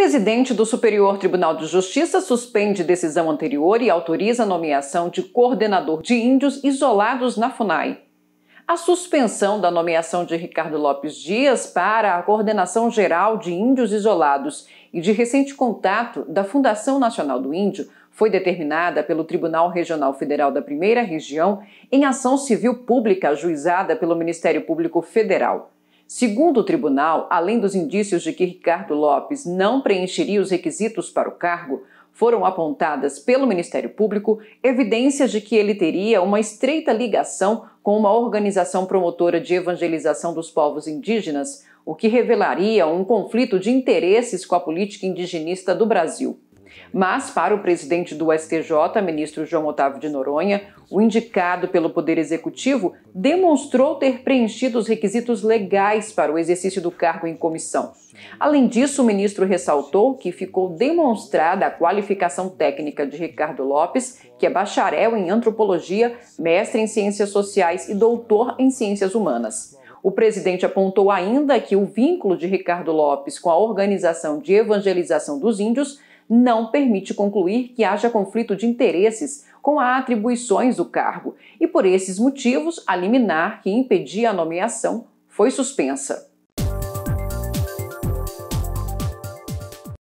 Presidente do Superior Tribunal de Justiça suspende decisão anterior e autoriza a nomeação de coordenador de índios isolados na FUNAI. A suspensão da nomeação de Ricardo Lopes Dias para a coordenação geral de índios isolados e de recente contato da Fundação Nacional do Índio foi determinada pelo Tribunal Regional Federal da Primeira Região em ação civil pública ajuizada pelo Ministério Público Federal. Segundo o tribunal, além dos indícios de que Ricardo Lopes não preencheria os requisitos para o cargo, foram apontadas pelo Ministério Público evidências de que ele teria uma estreita ligação com uma organização promotora de evangelização dos povos indígenas, o que revelaria um conflito de interesses com a política indigenista do Brasil. Mas, para o presidente do STJ, ministro João Otávio de Noronha, o indicado pelo Poder Executivo demonstrou ter preenchido os requisitos legais para o exercício do cargo em comissão. Além disso, o ministro ressaltou que ficou demonstrada a qualificação técnica de Ricardo Lopes, que é bacharel em antropologia, mestre em ciências sociais e doutor em ciências humanas. O presidente apontou ainda que o vínculo de Ricardo Lopes com a Organização de Evangelização dos Índios não permite concluir que haja conflito de interesses com as atribuições do cargo e, por esses motivos, a liminar que impedia a nomeação foi suspensa.